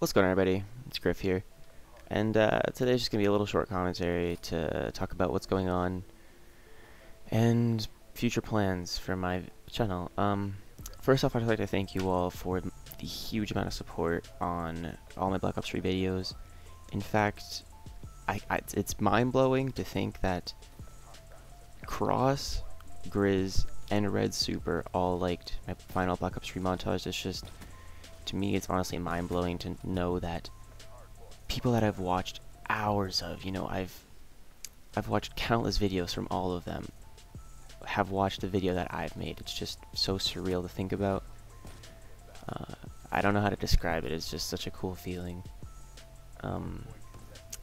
What's going on everybody? It's Grif here. And uh, today's just going to be a little short commentary to talk about what's going on and future plans for my channel. Um, first off, I'd like to thank you all for the huge amount of support on all my Black Ops 3 videos. In fact, I, I, it's mind-blowing to think that Cross, Grizz, and Red Super all liked my final Black Ops 3 montage. It's just to me, it's honestly mind-blowing to know that people that I've watched hours of, you know, I've I've watched countless videos from all of them, have watched the video that I've made. It's just so surreal to think about. Uh, I don't know how to describe it. It's just such a cool feeling. Um,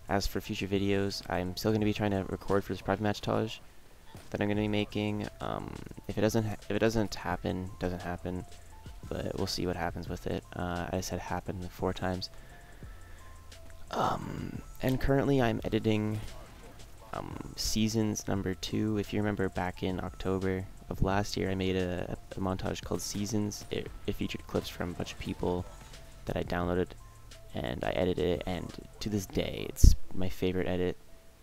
as for future videos, I'm still going to be trying to record for this private match that I'm going to be making. Um, if it doesn't if it doesn't happen, doesn't happen but we'll see what happens with it. Uh, I said happened four times. Um, and currently I'm editing um, Seasons number two. If you remember back in October of last year, I made a, a montage called Seasons. It, it, featured clips from a bunch of people that I downloaded, and I edited it, and to this day, it's my favorite edit,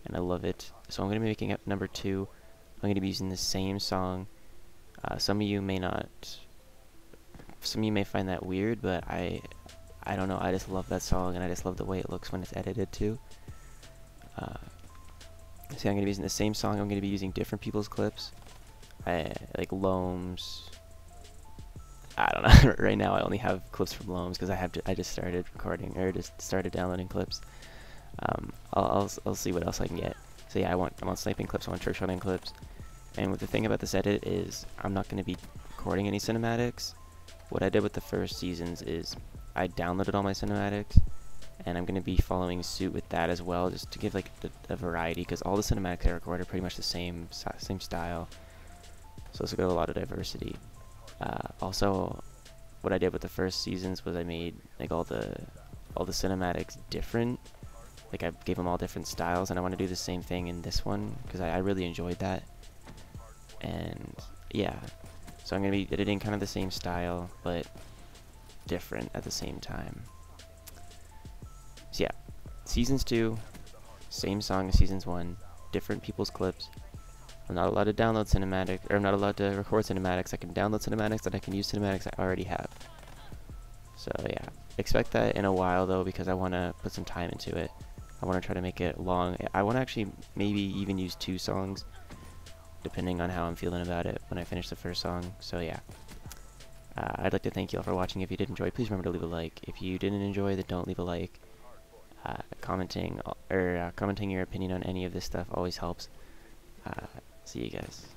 and I love it. So I'm going to be making up number two. I'm going to be using the same song. Uh, some of you may not some of you may find that weird, but I, I don't know. I just love that song, and I just love the way it looks when it's edited too. Uh, see, I'm gonna be using the same song. I'm gonna be using different people's clips, I, like Loams. I don't know. right now, I only have clips from Loams because I have to, I just started recording or just started downloading clips. Um, I'll, I'll, I'll see what else I can get. So yeah, I want I want sniping clips, I want trick shotting clips. And the thing about this edit is I'm not going to be recording any cinematics what I did with the first seasons is I downloaded all my cinematics and I'm going to be following suit with that as well just to give like a, variety because all the cinematics I record are pretty much the same same style. So it's got a lot of diversity. Uh, also what I did with the first seasons was I made like all the all the cinematics different. Like I gave them all different styles and I want to do the same thing in this one because I, I really enjoyed that. And yeah so I'm going to be editing kind of the same style, but different at the same time. So yeah, Seasons 2, same song as Seasons 1, different people's clips. I'm not allowed to download cinematic, or I'm not allowed to record cinematics. I can download cinematics and I can use cinematics I already have. So yeah, expect that in a while though because I want to put some time into it. I want to try to make it long. I want to actually maybe even use two songs depending on how I'm feeling about it when I finish the first song. So yeah. Uh, I'd like to thank you all for watching. If you did enjoy, please remember to leave a like. If you didn't enjoy, then don't leave a like. Uh, commenting or uh, commenting your opinion on any of this stuff always helps. Uh, see you guys.